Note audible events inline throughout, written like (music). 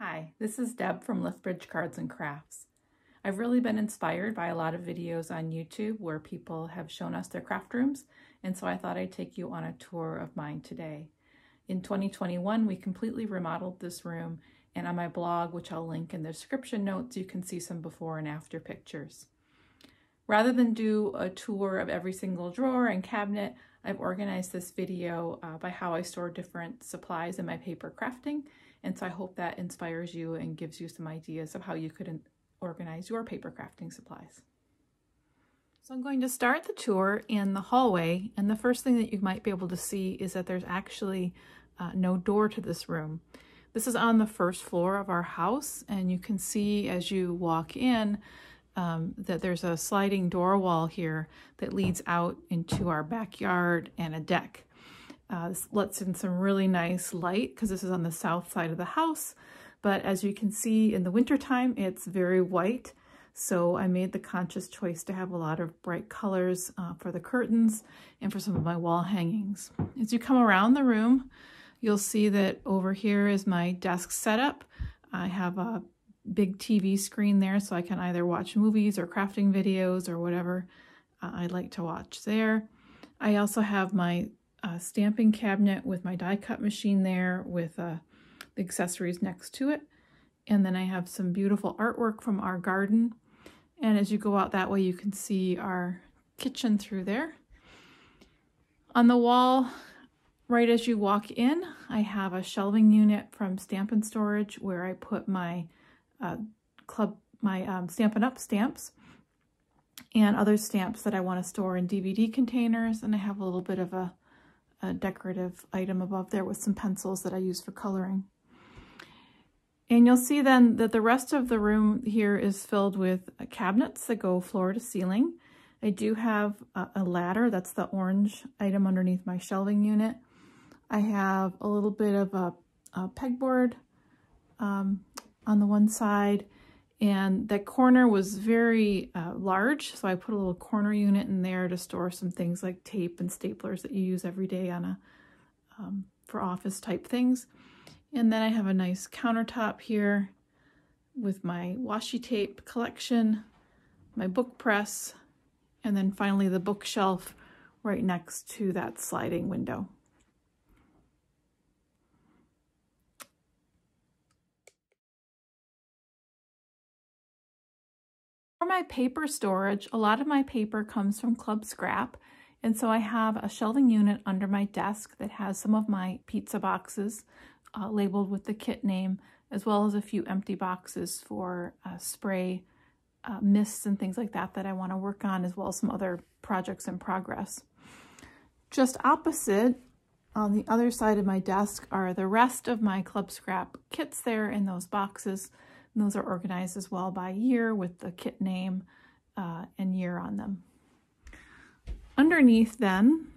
Hi, this is Deb from Lift Bridge Cards and Crafts. I've really been inspired by a lot of videos on YouTube where people have shown us their craft rooms, and so I thought I'd take you on a tour of mine today. In 2021, we completely remodeled this room, and on my blog, which I'll link in the description notes, you can see some before and after pictures. Rather than do a tour of every single drawer and cabinet, I've organized this video uh, by how I store different supplies in my paper crafting, and so I hope that inspires you and gives you some ideas of how you could organize your paper crafting supplies. So I'm going to start the tour in the hallway, and the first thing that you might be able to see is that there's actually uh, no door to this room. This is on the first floor of our house, and you can see as you walk in um, that there's a sliding door wall here that leads out into our backyard and a deck. Uh, this lets in some really nice light because this is on the south side of the house. But as you can see in the wintertime, it's very white. So I made the conscious choice to have a lot of bright colors uh, for the curtains and for some of my wall hangings. As you come around the room, you'll see that over here is my desk setup. I have a big TV screen there so I can either watch movies or crafting videos or whatever uh, I like to watch there. I also have my a stamping cabinet with my die cut machine there with uh, the accessories next to it. And then I have some beautiful artwork from our garden. And as you go out that way, you can see our kitchen through there. On the wall, right as you walk in, I have a shelving unit from Stampin' Storage where I put my uh, club, my um, Stampin' Up! stamps and other stamps that I want to store in DVD containers. And I have a little bit of a a decorative item above there with some pencils that I use for coloring. And you'll see then that the rest of the room here is filled with cabinets that go floor to ceiling. I do have a, ladder, that's the orange item underneath my shelving unit. I have a little bit of a, a pegboard um, on the one side and that corner was very uh, large, so I put a little corner unit in there to store some things like tape and staplers that you use every day on a um, for office type things. And then I have a nice countertop here with my washi tape collection, my book press, and then finally the bookshelf right next to that sliding window. My paper storage, a lot of my paper comes from Club Scrap, and so I have a shelving unit under my desk that has some of my pizza boxes uh, labeled with the kit name, as well as a few empty boxes for uh, spray uh, mists and things like that that I want to work on, as well as some other projects in progress. Just opposite, on the other side of my desk, are the rest of my Club Scrap kits there in those boxes. Those are organized as well by year with the kit name uh, and year on them. Underneath then,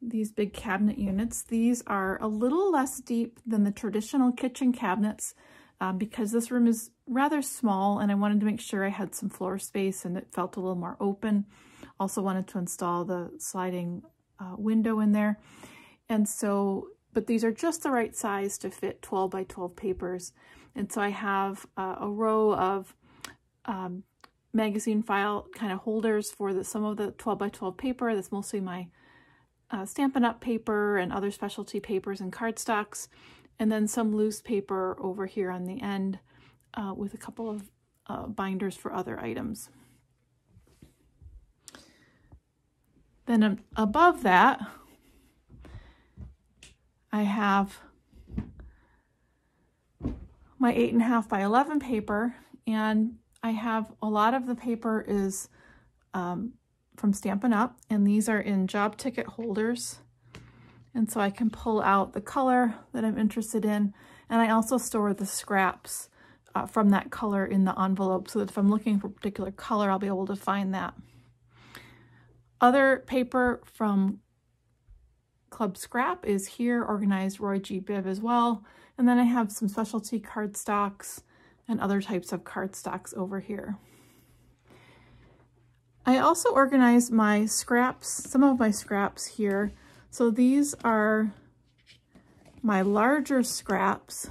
these big cabinet units, these are a little less deep than the traditional kitchen cabinets um, because this room is rather small and I wanted to make sure I had some floor space and it felt a little more open. Also wanted to install the sliding uh, window in there. And so but these are just the right size to fit 12 by 12 papers. And so I have uh, a row of um, magazine file kind of holders for the, some of the 12 by 12 paper. That's mostly my uh, Stampin' Up! paper and other specialty papers and cardstocks. And then some loose paper over here on the end uh, with a couple of uh, binders for other items. Then um, above that, I have my eight and a half by 11 paper and I have a lot of the paper is um, from Stampin' Up and these are in job ticket holders and so I can pull out the color that I'm interested in and I also store the scraps uh, from that color in the envelope so that if I'm looking for a particular color I'll be able to find that. Other paper from Club Scrap is here, organized Roy G. Biv as well. And then I have some specialty cardstocks and other types of cardstocks over here. I also organized my scraps, some of my scraps here. So these are my larger scraps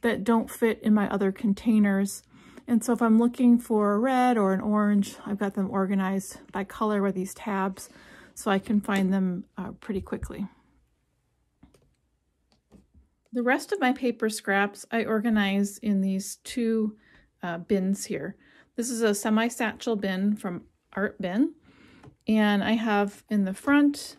that don't fit in my other containers. And so if I'm looking for a red or an orange, I've got them organized by color with these tabs so I can find them uh, pretty quickly. The rest of my paper scraps I organize in these two uh, bins here. This is a semi-satchel bin from Art Bin. And I have in the front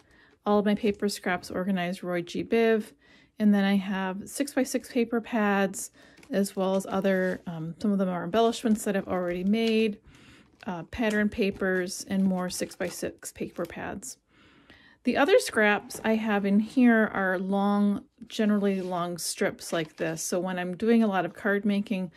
all of my paper scraps organized Roy G. Biv. And then I have 6x6 paper pads, as well as other, um, some of them are embellishments that I've already made, uh, pattern papers, and more 6x6 paper pads. The other scraps I have in here are long, generally long strips like this. So when I'm doing a lot of card making,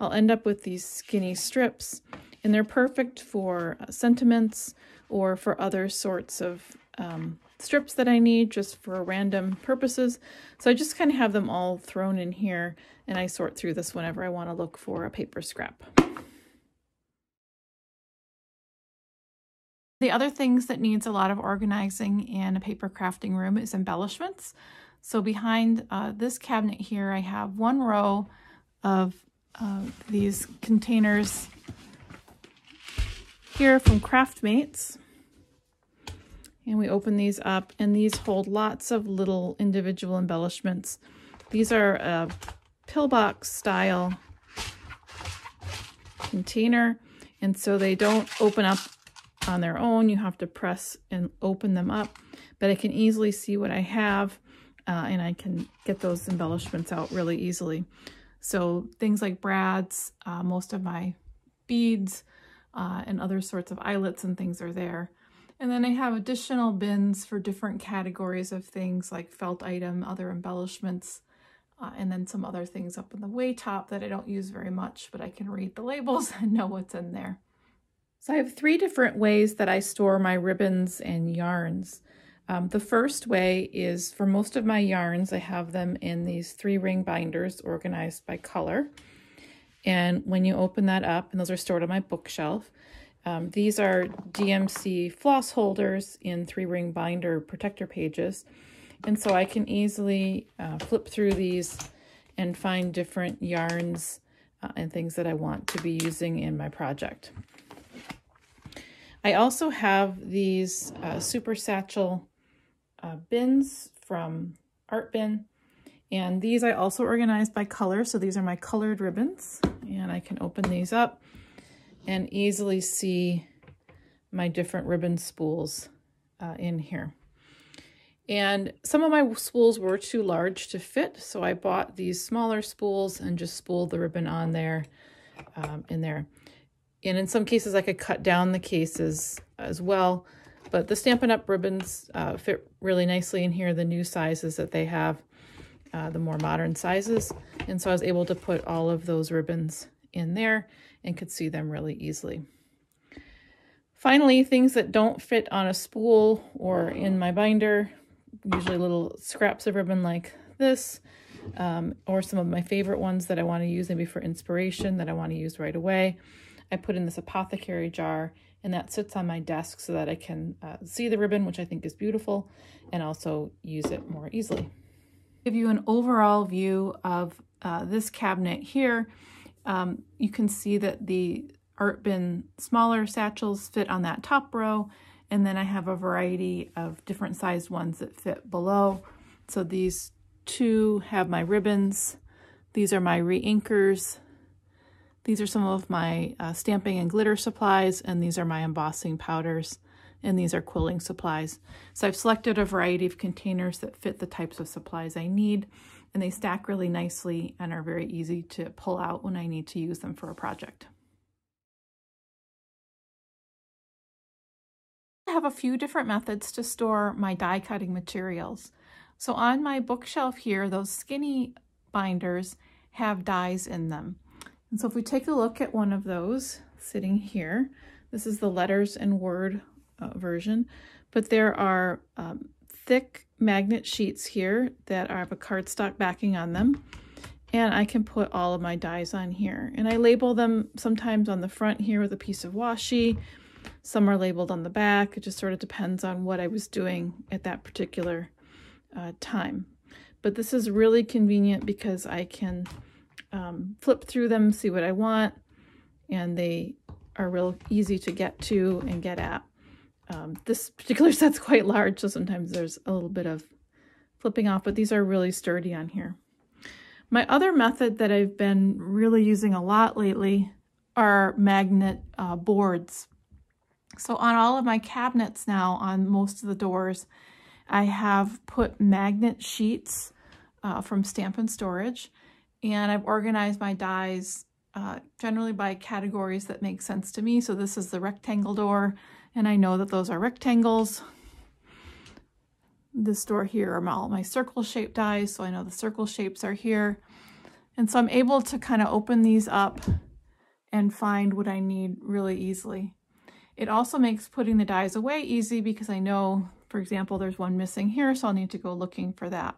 I'll end up with these skinny strips and they're perfect for uh, sentiments or for other sorts of um, strips that I need just for random purposes. So I just kind of have them all thrown in here and I sort through this whenever I want to look for a paper scrap. The other things that needs a lot of organizing in a paper crafting room is embellishments. So behind uh, this cabinet here, I have one row of uh, these containers here from Craftmates. And we open these up and these hold lots of little individual embellishments. These are a pillbox style container and so they don't open up on their own. You have to press and open them up, but I can easily see what I have uh, and I can get those embellishments out really easily. So things like brads, uh, most of my beads, uh, and other sorts of eyelets and things are there. And then I have additional bins for different categories of things like felt item, other embellishments, uh, and then some other things up in the way top that I don't use very much, but I can read the labels (laughs) and know what's in there. So I have three different ways that I store my ribbons and yarns. Um, the first way is for most of my yarns, I have them in these three ring binders organized by color. And when you open that up, and those are stored on my bookshelf, um, these are DMC floss holders in three ring binder protector pages. And so I can easily uh, flip through these and find different yarns uh, and things that I want to be using in my project. I also have these uh, super satchel uh, bins from Art Bin. And these I also organized by color. So these are my colored ribbons. And I can open these up and easily see my different ribbon spools uh, in here. And some of my spools were too large to fit, so I bought these smaller spools and just spooled the ribbon on there, um, in there. And in some cases, I could cut down the cases as well. But the Stampin' Up! ribbons uh, fit really nicely in here, the new sizes that they have, uh, the more modern sizes. And so I was able to put all of those ribbons in there and could see them really easily. Finally, things that don't fit on a spool or in my binder, usually little scraps of ribbon like this, um, or some of my favorite ones that I want to use maybe for inspiration that I want to use right away. I put in this apothecary jar and that sits on my desk so that I can uh, see the ribbon, which I think is beautiful, and also use it more easily. Give you an overall view of uh, this cabinet here. Um, you can see that the Art Bin smaller satchels fit on that top row, and then I have a variety of different sized ones that fit below. So these two have my ribbons. These are my reinkers. These are some of my uh, stamping and glitter supplies, and these are my embossing powders, and these are quilling supplies. So I've selected a variety of containers that fit the types of supplies I need, and they stack really nicely and are very easy to pull out when I need to use them for a project. I have a few different methods to store my die cutting materials. So on my bookshelf here, those skinny binders have dies in them. And so if we take a look at one of those sitting here, this is the letters and word uh, version, but there are um, thick magnet sheets here that have a cardstock backing on them. And I can put all of my dies on here. And I label them sometimes on the front here with a piece of washi. Some are labeled on the back. It just sort of depends on what I was doing at that particular uh, time. But this is really convenient because I can um, flip through them, see what I want, and they are real easy to get to and get at. Um, this particular (laughs) set's quite large, so sometimes there's a little bit of flipping off, but these are really sturdy on here. My other method that I've been really using a lot lately are magnet uh, boards. So on all of my cabinets now, on most of the doors, I have put magnet sheets uh, from Stamp and Storage, and I've organized my dies uh, generally by categories that make sense to me. So this is the rectangle door, and I know that those are rectangles. This door here are all my circle shaped dies, so I know the circle shapes are here. And so I'm able to kind of open these up and find what I need really easily. It also makes putting the dies away easy because I know, for example, there's one missing here, so I'll need to go looking for that.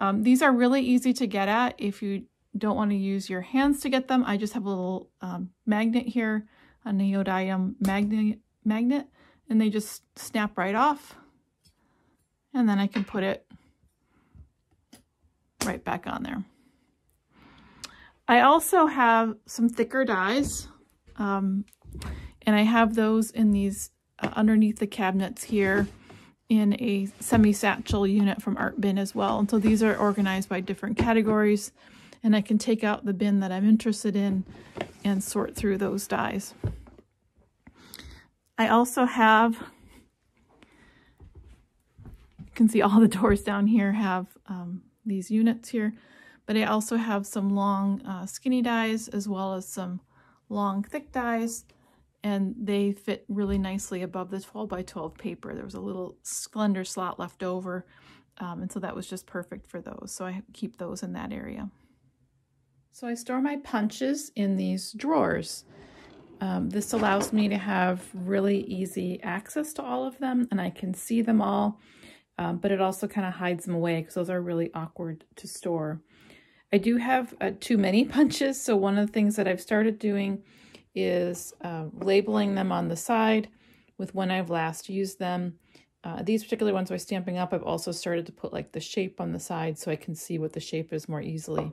Um, these are really easy to get at if you don't want to use your hands to get them. I just have a little um, magnet here, a neodymium magnet, magnet, and they just snap right off. And then I can put it right back on there. I also have some thicker dies, um, and I have those in these uh, underneath the cabinets here in a semi-satchel unit from Art Bin as well. And so these are organized by different categories and I can take out the bin that I'm interested in and sort through those dies. I also have, you can see all the (laughs) doors down here have um, these units here, but I also have some long uh, skinny dies as well as some long thick dies and they fit really nicely above the 12 by 12 paper. There was a little slender slot left over, um, and so that was just perfect for those. So I keep those in that area. So I store my punches in these drawers. Um, this allows me to have really easy access to all of them, and I can see them all, um, but it also kind of hides them away because those are really awkward to store. I do have uh, too many (laughs) punches, so one of the things that I've started doing is uh, labeling them on the side with when I've last used them. Uh, these particular ones by Stampin' Up, I've also started to put like the shape on the side so I can see what the shape is more easily.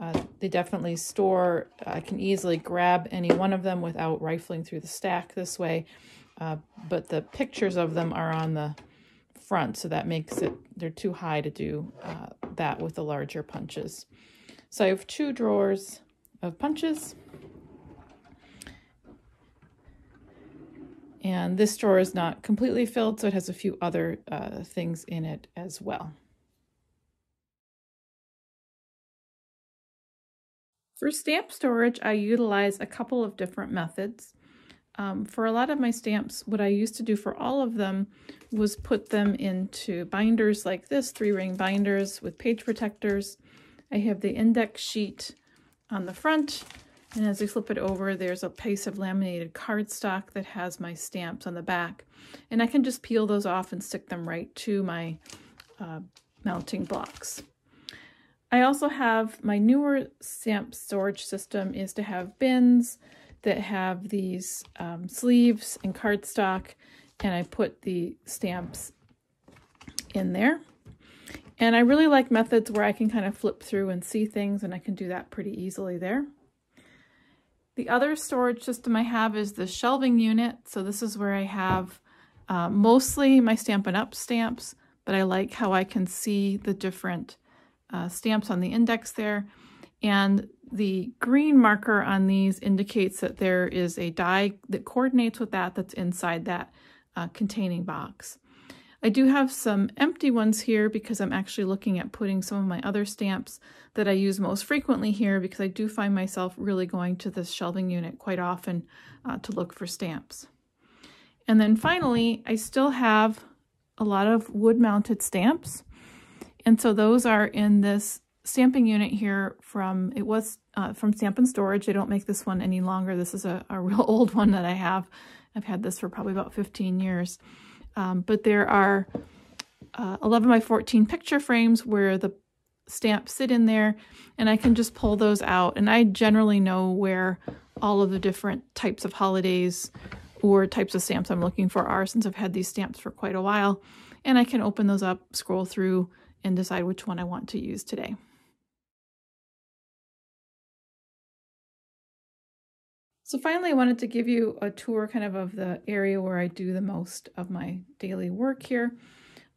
Uh, they definitely store, I can easily grab any one of them without rifling through the stack this way, uh, but the pictures of them are on the front, so that makes it, they're too high to do uh, that with the larger punches. So I have two drawers of punches. And this drawer is not completely filled, so it has a few other uh, things in it as well. For stamp storage, I utilize a couple of different methods. Um, for a lot of my stamps, what I used to do for all of them was put them into binders like this, three-ring binders with page protectors. I have the index sheet on the front and as I flip it over, there's a piece of laminated cardstock that has my stamps on the back. And I can just peel those off and stick them right to my uh, mounting blocks. I also have my newer stamp storage system is to have bins that have these um, sleeves and cardstock, and I put the stamps in there. And I really like methods where I can kind of flip through and see things, and I can do that pretty easily there. The other storage system I have is the shelving unit. So this is where I have uh, mostly my Stampin' Up! stamps, but I like how I can see the different uh, stamps on the index there. And the green marker on these indicates that there is a die that coordinates with that that's inside that uh, containing box. I do have some empty ones here because I'm actually looking at putting some of my other stamps that I use most frequently here because I do find myself really going to this shelving unit quite often uh, to look for stamps. And then finally, I still have a lot of wood-mounted stamps. And so those are in this stamping unit here from, it was uh, from Stamp and Storage. They don't make this one any longer. This is a, a real (laughs) old one that I have. I've had this for probably about 15 years. Um, but there are uh, 11 by 14 picture frames where the stamps sit in there and I can just pull those out. And I generally know where all of the different types of holidays or types of stamps I'm looking for are since I've had these stamps for quite a while. And I can open those up, scroll through, and decide which one I want to use today. So finally, I wanted to give you a tour kind of of the area where I do the most of my daily work here.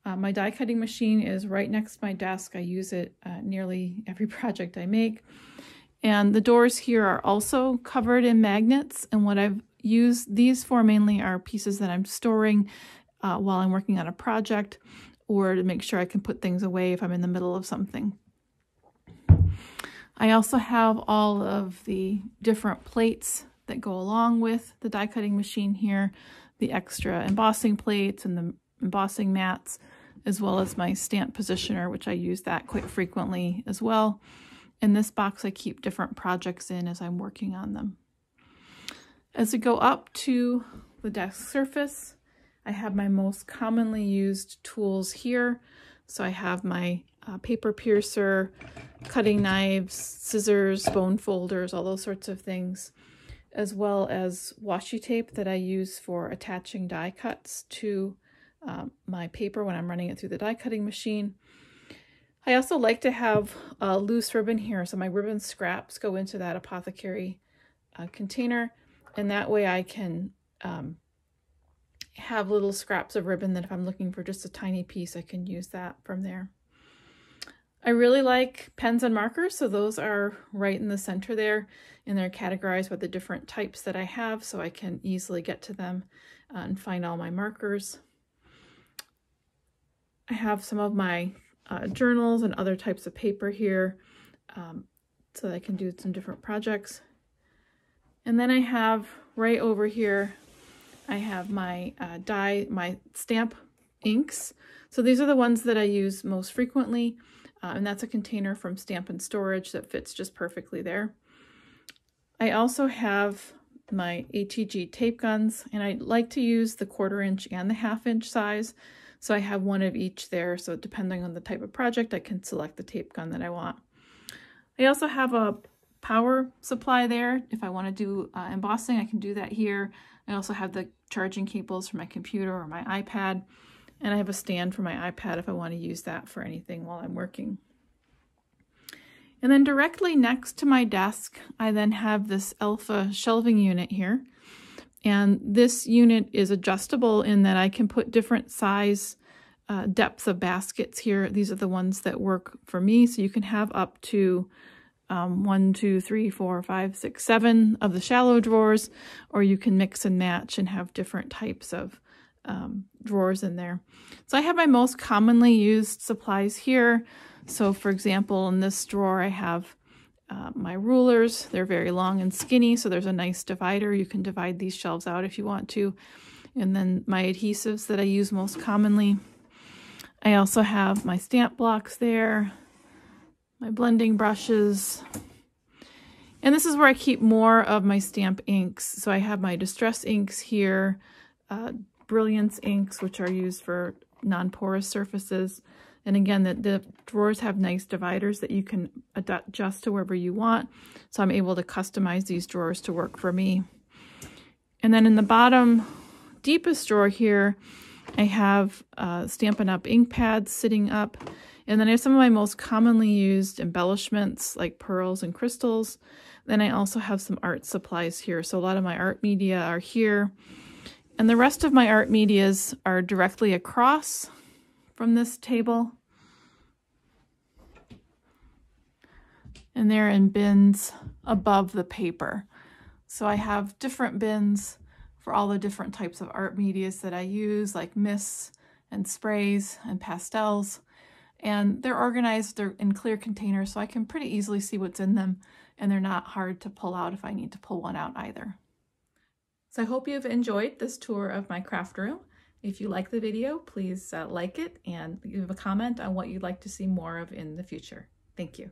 Uh, my die cutting machine is right next to my desk. I use it uh, nearly (laughs) every project I make. And the doors here are also covered in magnets. And what I've used these for mainly are pieces that I'm storing uh, while I'm working on a project or to make sure I can put things away if I'm in the middle of something. I also have all of the different plates that go along with the die cutting machine here, the extra embossing plates and the embossing mats, as well as my stamp positioner, which I use that quite frequently as well. In this box, I keep different projects in as I'm working on them. As we go up to the desk surface, I have my most commonly used tools here. So I have my uh, paper piercer, cutting knives, scissors, bone folders, all those sorts of things as well as washi tape that I use for attaching die cuts to um, my paper when I'm running it through the die cutting machine. I also like to have a loose ribbon here, so my ribbon scraps go into that apothecary uh, container, and that way I can um, have little scraps of ribbon that if I'm looking for just a tiny piece, I can use that from there. I really like pens and markers, so those are right in the center there, and they're categorized by the different types that I have, so I can easily get to them uh, and find all my markers. I have some of my uh, journals and other types of paper here, um, so that I can do some different projects. And then I have right over here, I have my uh, die, my stamp inks. So these are the ones that I use most frequently. Uh, and that's a container from Stampin' Storage that fits just perfectly there. I also have my ATG tape guns, and I like to use the quarter inch and the half inch size. So I have one of each there. So depending on the type of project, I can select the tape gun that I want. I also have a power supply there. If I want to do uh, embossing, I can do that here. I also have the charging cables for my computer or my iPad. And I have a stand for my iPad if I want to use that for anything while I'm working. And then directly next to my desk, I then have this Elfa shelving unit here. And this unit is adjustable in that I can put different size uh, depths of baskets here. These are the ones that work for me. So you can have up to um, one, two, three, four, five, six, seven of the shallow drawers, or you can mix and match and have different types of um, drawers in there. So I have my most commonly used supplies here. So for example, in this drawer, I have uh, my rulers. They're very long and skinny, so there's a nice divider. You can divide these shelves out if you want to. And then my adhesives that I use most commonly. I also have my stamp blocks there, my blending brushes, and this is where I keep more of my stamp inks. So I have my Distress inks here, uh, Brilliance inks, which are used for non-porous surfaces. And again, the, the drawers have nice dividers that you can adjust to wherever you want. So I'm able to customize these drawers to work for me. And then in the bottom deepest drawer here, I have uh, Stampin' Up! ink pads sitting up. And then I have some of my most commonly used embellishments like pearls and crystals. Then I also have some art supplies here. So a lot of my art media are here. And the rest of my art medias are directly across from this table. And they're in bins above the paper. So I have different bins for all the different types of art medias that I use, like mists and sprays and pastels. And they're organized, they're in clear containers, so I can pretty easily see what's in them, and they're not hard to pull out if I need to pull one out either. So I hope you've enjoyed this tour of my craft room. If you like the video, please uh, like it and leave a comment on what you'd like to see more of in the future. Thank you.